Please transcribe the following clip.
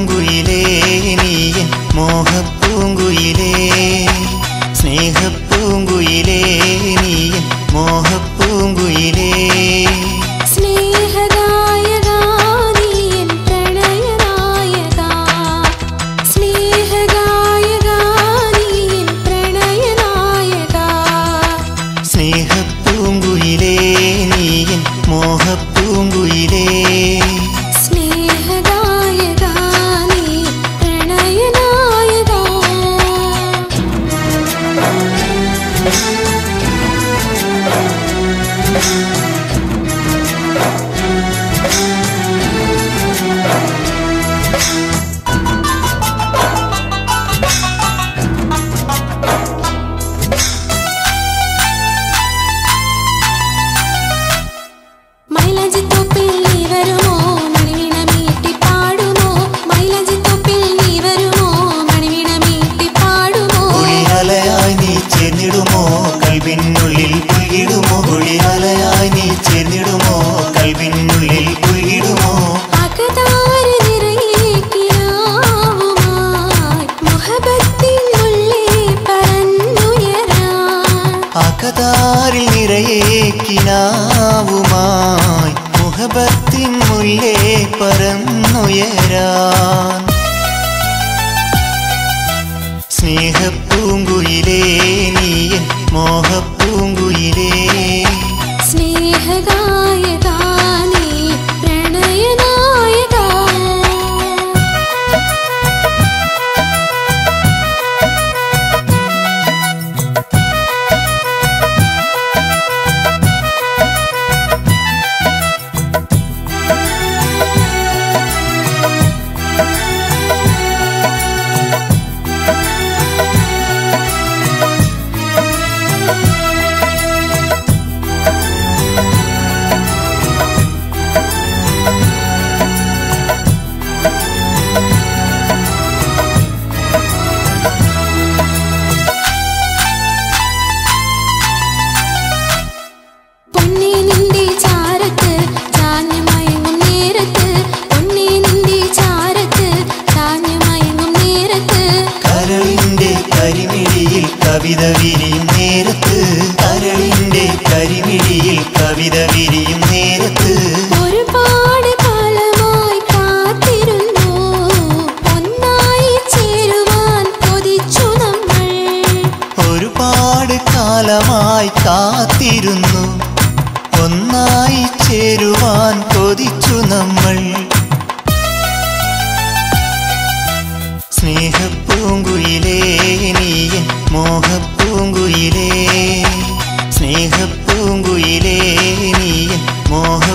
പൂങ്കുയിലേ നീയൻ മോഹം പറന്നുയരാൻ അകതാരിൽ നിറയെ കിനാവുമായി മുഹബത്തിൻ മുല്ലേ പറന്നുയരാൻ സ്നേഹപ്പൂങ്കുയിലേ നീയൻ മോഹപ്പൂങ്കുയിലേ കരിമിഴിയിൽ കവിത വിരിയും നേരത്ത്. കരളിന്റെ കരിമിഴിയിൽ കവിത വിരിയും നേരത്ത്. ഒരുപാട് കാലമായി കാത്തിരുന്നു. ഒന്നായി ചേരുവാൻ കൊതിച്ചു നമ്മൾ. ഒരുപാട് കാലമായി കാത്തിരുന്നു. ഒന്നായി ചേരുവാൻ കൊതിച്ചു നമ്മൾ. പൂങ്കുയിലേ നീ എൻ മോഹപ്പൂങ്കുയിലേ സ്നേഹപ്പൂങ്കുയിലേ നീ എൻ മോഹ